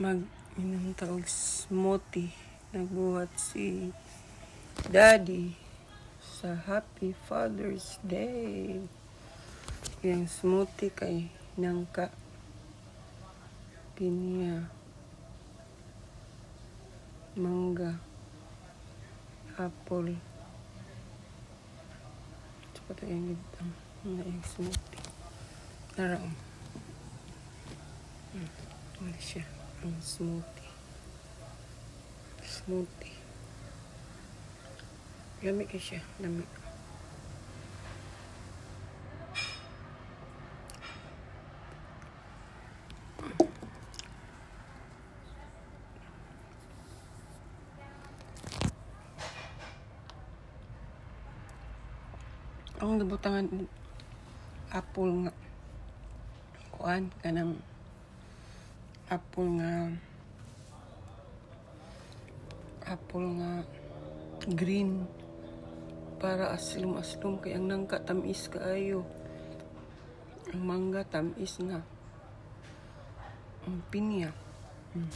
mag inom taog smoothie. Nagbuhat si Daddy sa Happy Father's Day. Yung smoothie kay nangka. Pinya. Mangga. Apple. Ito yung gitang na yung smoothie. Narang hmm. ano siya ang smoothie smoothie Lami ka siya. Lami. Ang nabutangan apple nga kuan kanang apple nga apple nga green para aslum-aslum kay ang nangka tamis kaayo. Ang mangga tamis nga. Ang pinya. Hmm.